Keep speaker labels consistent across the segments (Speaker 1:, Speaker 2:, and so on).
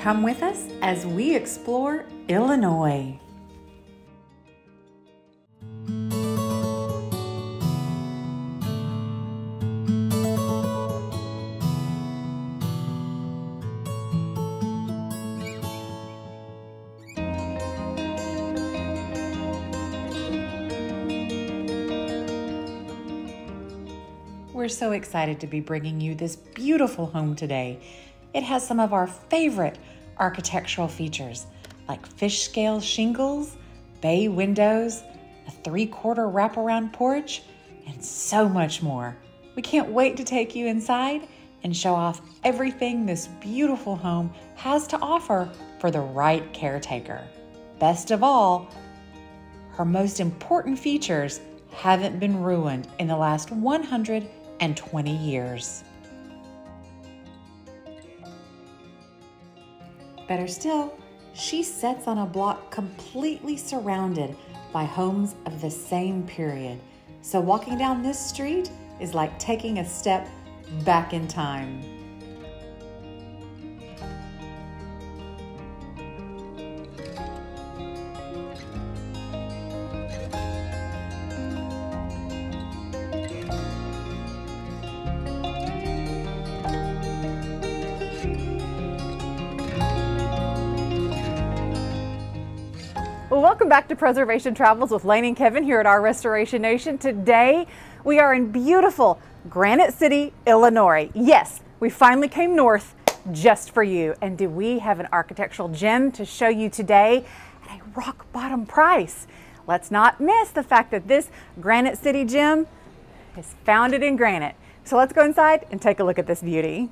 Speaker 1: Come with us as we explore Illinois. We're so excited to be bringing you this beautiful home today. It has some of our favorite architectural features like fish scale shingles, bay windows, a three quarter wraparound porch, and so much more. We can't wait to take you inside and show off everything this beautiful home has to offer for the right caretaker. Best of all, her most important features haven't been ruined in the last 120 years. Better still, she sits on a block completely surrounded by homes of the same period. So walking down this street is like taking a step back in time.
Speaker 2: Welcome back to Preservation Travels with Laine and Kevin here at our Restoration Nation. Today, we are in beautiful Granite City, Illinois. Yes, we finally came north just for you. And do we have an architectural gem to show you today at a rock bottom price? Let's not miss the fact that this Granite City gem is founded in granite. So let's go inside and take a look at this beauty.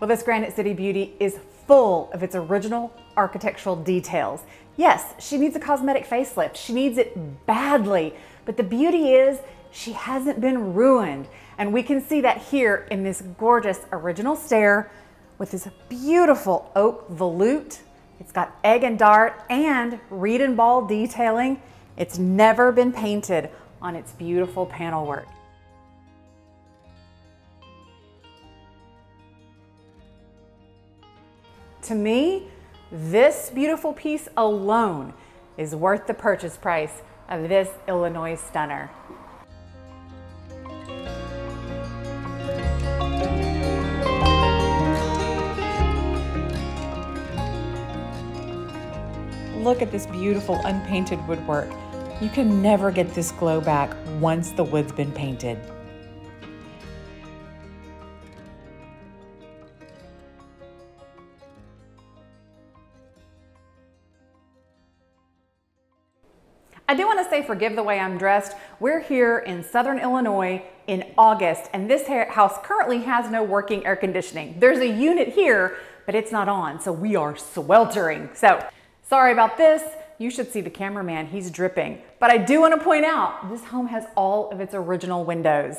Speaker 2: Well, this Granite City beauty is full of its original architectural details. Yes, she needs a cosmetic facelift. She needs it badly. But the beauty is she hasn't been ruined. And we can see that here in this gorgeous original stair with this beautiful oak volute. It's got egg and dart and reed and ball detailing. It's never been painted on its beautiful panel work. To me, this beautiful piece alone is worth the purchase price of this Illinois stunner.
Speaker 1: Look at this beautiful unpainted woodwork. You can never get this glow back once the wood's been painted.
Speaker 2: I do want to say forgive the way I'm dressed. We're here in Southern Illinois in August, and this house currently has no working air conditioning. There's a unit here, but it's not on, so we are sweltering. So sorry about this. You should see the cameraman, he's dripping. But I do want to point out, this home has all of its original windows.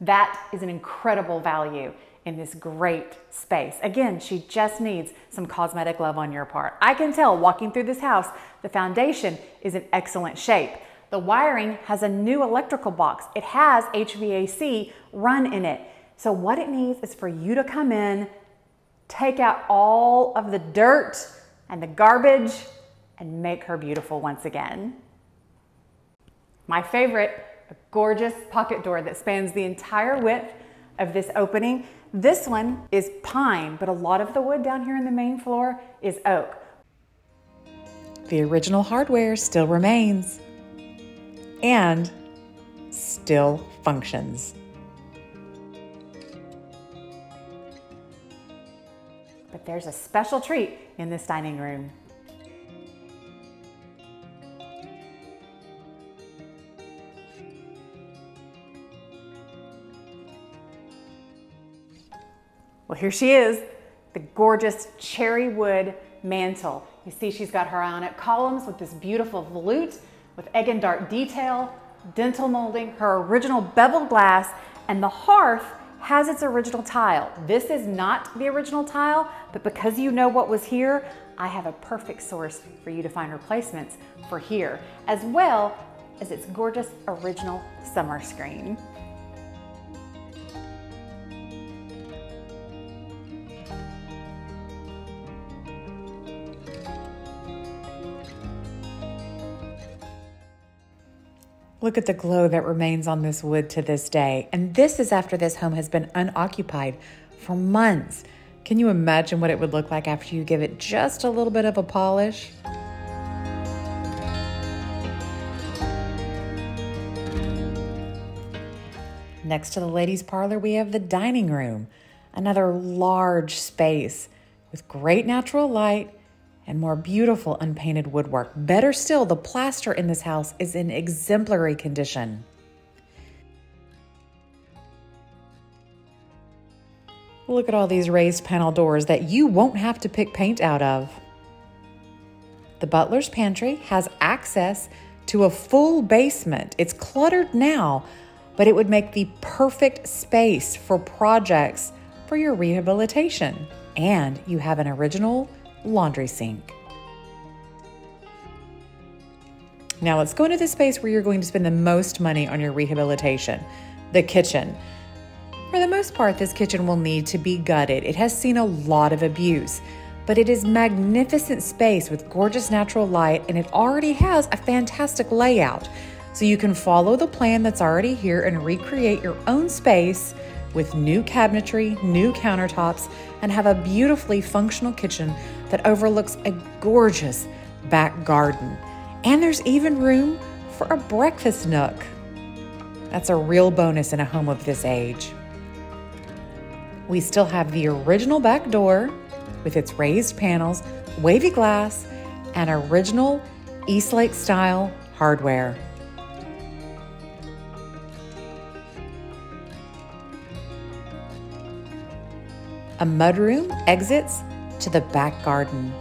Speaker 2: That is an incredible value in this great space. Again, she just needs some cosmetic love on your part. I can tell walking through this house, the foundation is in excellent shape. The wiring has a new electrical box. It has HVAC run in it. So what it needs is for you to come in, take out all of the dirt and the garbage and make her beautiful once again. My favorite, a gorgeous pocket door that spans the entire width of this opening. This one is pine, but a lot of the wood down here in the main floor is oak.
Speaker 1: The original hardware still remains and still functions.
Speaker 2: But there's a special treat in this dining room. Well, here she is, the gorgeous cherry wood mantle. You see she's got her ionic columns with this beautiful volute with egg and dart detail, dentil molding, her original beveled glass, and the hearth has its original tile. This is not the original tile, but because you know what was here, I have a perfect source for you to find replacements for here, as well as its gorgeous original summer screen. Look at the glow that remains on this wood to this day. And this is after this home has been unoccupied for months. Can you imagine what it would look like after you give it just a little bit of a polish? Next to the ladies' parlor, we have the dining room, another large space with great natural light and more beautiful unpainted woodwork. Better still, the plaster in this house is in exemplary condition. Look at all these raised panel doors that you won't have to pick paint out of. The butler's pantry has access to a full basement. It's cluttered now, but it would make the perfect space for projects for your rehabilitation. And you have an original laundry sink. Now let's go into the space where you're going to spend the most money on your rehabilitation the kitchen. For the most part, this kitchen will need to be gutted. It has seen a lot of abuse, but it is magnificent space with gorgeous natural light and it already has a fantastic layout. So you can follow the plan that's already here and recreate your own space with new cabinetry, new countertops, and have a beautifully functional kitchen that overlooks a gorgeous back garden. And there's even room for a breakfast nook. That's a real bonus in a home of this age. We still have the original back door with its raised panels, wavy glass, and original Eastlake style hardware. A mudroom exits to the back garden.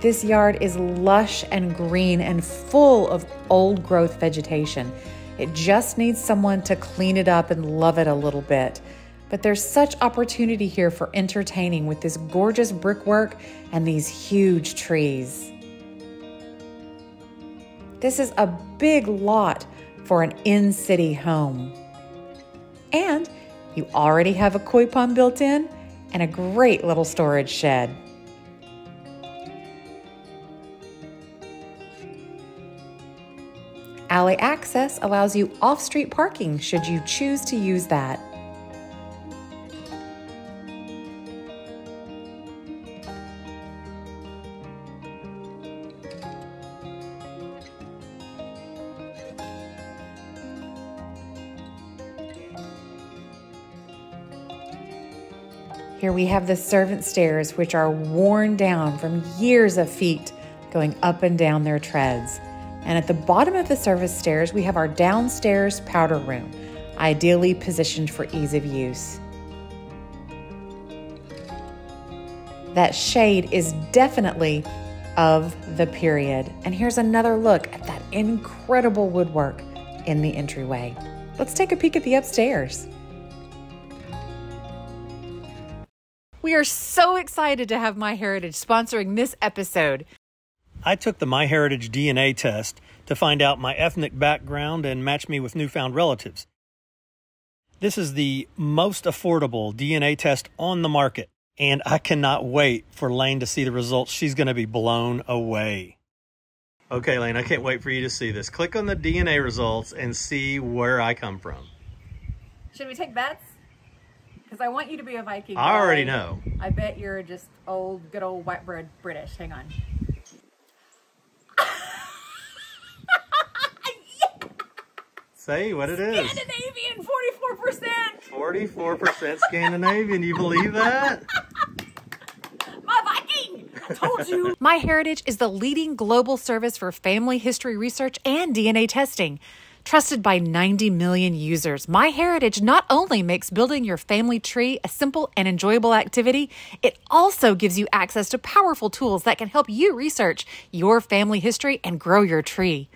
Speaker 2: This yard is lush and green and full of old growth vegetation. It just needs someone to clean it up and love it a little bit. But there's such opportunity here for entertaining with this gorgeous brickwork and these huge trees. This is a big lot for an in city home. And you already have a koi pond built in and a great little storage shed. Alley access allows you off street parking should you choose to use that. We have the servant stairs, which are worn down from years of feet going up and down their treads. And at the bottom of the service stairs, we have our downstairs powder room, ideally positioned for ease of use. That shade is definitely of the period. And here's another look at that incredible woodwork in the entryway. Let's take a peek at the upstairs. We are so excited to have MyHeritage sponsoring this episode.
Speaker 3: I took the MyHeritage DNA test to find out my ethnic background and match me with newfound relatives. This is the most affordable DNA test on the market, and I cannot wait for Laine to see the results. She's going to be blown away. Okay, Laine, I can't wait for you to see this. Click on the DNA results and see where I come from.
Speaker 4: Should we take bets? Because I want you to be a Viking.
Speaker 3: I already know.
Speaker 4: I bet you're just old, good old white bread British. Hang on.
Speaker 3: Say what it is.
Speaker 4: Scandinavian, 44%.
Speaker 3: 44% Scandinavian. You believe that?
Speaker 4: My Viking. I told you.
Speaker 2: MyHeritage is the leading global service for family history research and DNA testing. Trusted by 90 million users, MyHeritage not only makes building your family tree a simple and enjoyable activity, it also gives you access to powerful tools that can help you research your family history and grow your tree.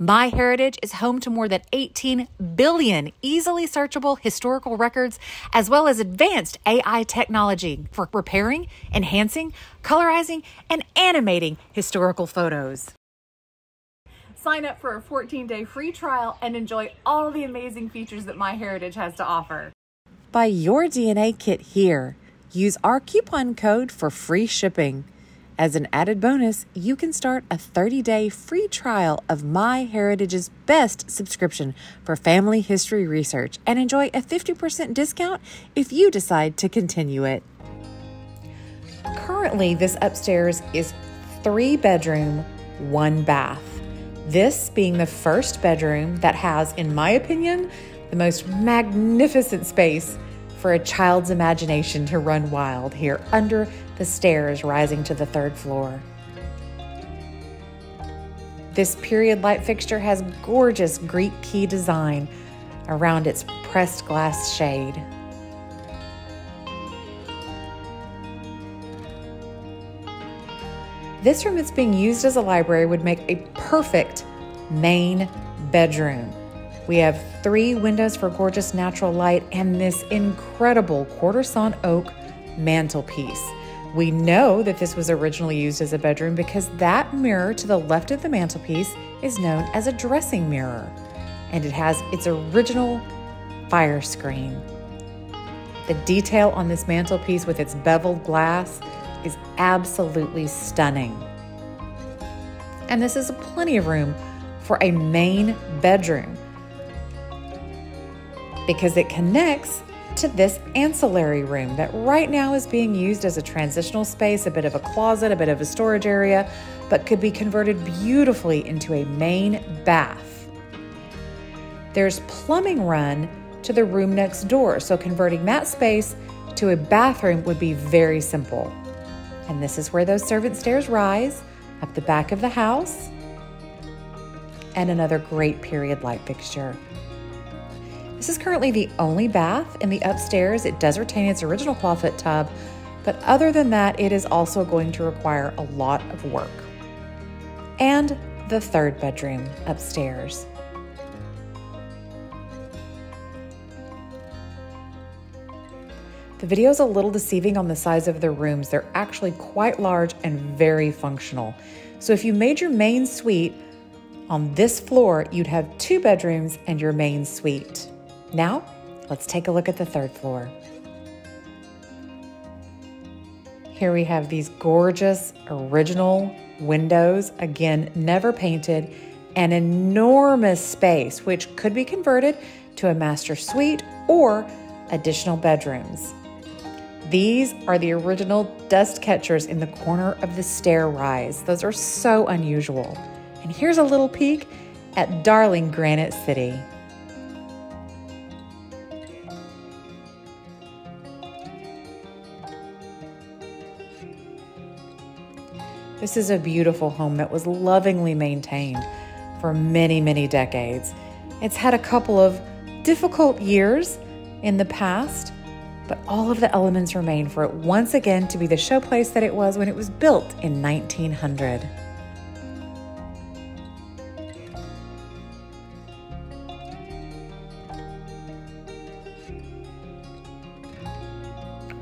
Speaker 2: MyHeritage is home to more than 18 billion easily searchable historical records, as well as advanced AI technology for repairing, enhancing, colorizing, and animating historical photos.
Speaker 4: Sign up for a 14-day free trial and enjoy all the amazing features that MyHeritage has to offer.
Speaker 2: Buy your DNA kit here. Use our coupon code for free shipping. As an added bonus, you can start a 30 day free trial of MyHeritage's best subscription for family history research and enjoy a 50% discount if you decide to continue it. Currently, this upstairs is three bedroom, one bath. This being the first bedroom that has, in my opinion, the most magnificent space for a child's imagination to run wild here under the stairs rising to the third floor. This period light fixture has gorgeous Greek key design around its pressed glass shade. This room that's being used as a library would make a perfect main bedroom. We have three windows for gorgeous natural light and this incredible quarter sawn oak mantelpiece. We know that this was originally used as a bedroom because that mirror to the left of the mantelpiece is known as a dressing mirror and it has its original fire screen. The detail on this mantelpiece with its beveled glass is absolutely stunning. And this is plenty of room for a main bedroom because it connects to this ancillary room that right now is being used as a transitional space, a bit of a closet, a bit of a storage area, but could be converted beautifully into a main bath. There's plumbing run to the room next door, so converting that space to a bathroom would be very simple. And this is where those servant stairs rise up the back of the house and another great period light fixture. This is currently the only bath in the upstairs. It does retain its original clawfoot tub, but other than that, it is also going to require a lot of work. And the third bedroom upstairs. The video is a little deceiving on the size of the rooms. They're actually quite large and very functional. So if you made your main suite on this floor, you'd have two bedrooms and your main suite. Now, let's take a look at the third floor. Here we have these gorgeous original windows, again, never painted, an enormous space, which could be converted to a master suite or additional bedrooms. These are the original dust catchers in the corner of the stair rise. Those are so unusual. And here's a little peek at darling Granite City. This is a beautiful home that was lovingly maintained for many, many decades. It's had a couple of difficult years in the past, but all of the elements remain for it once again to be the showplace that it was when it was built in 1900.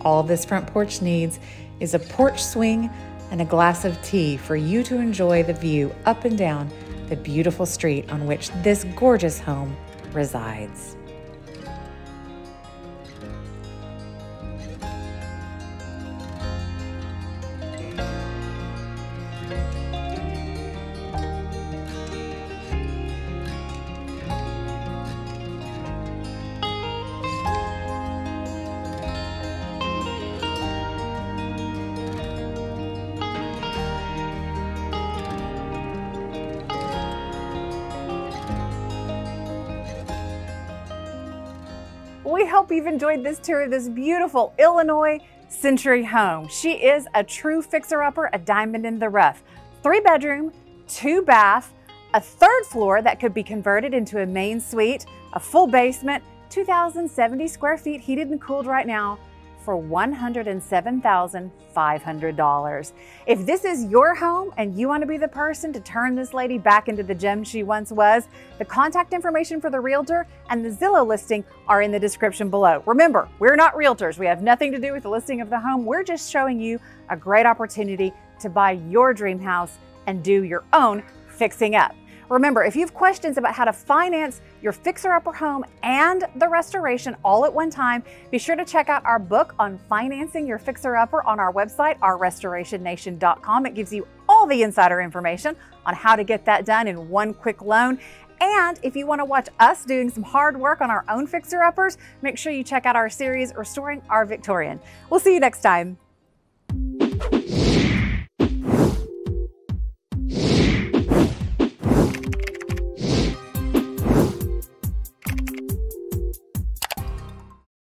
Speaker 2: All this front porch needs is a porch swing and a glass of tea for you to enjoy the view up and down the beautiful street on which this gorgeous home resides.
Speaker 4: We hope you've enjoyed this tour of this beautiful Illinois Century home. She is a true fixer-upper, a diamond in the rough. Three bedroom, two bath, a third floor that could be converted into a main suite, a full basement, 2,070 square feet heated and cooled right now, for $107,500. If this is your home and you want to be the person to turn this lady back into the gem she once was, the contact information for the realtor and the Zillow listing are in the description below. Remember, we're not realtors. We have nothing to do with the listing of the home. We're just showing you a great opportunity to buy your dream house and do your own fixing up.
Speaker 2: Remember, if you have questions about how to finance your fixer upper home and the restoration all at one time, be sure to check out our book on financing your fixer upper on our website, ourrestorationnation.com. It gives you all the insider information on how to get that done in one quick loan. And if you want to watch us doing some hard work on our own fixer uppers, make sure you check out our series, Restoring Our Victorian. We'll see you next time.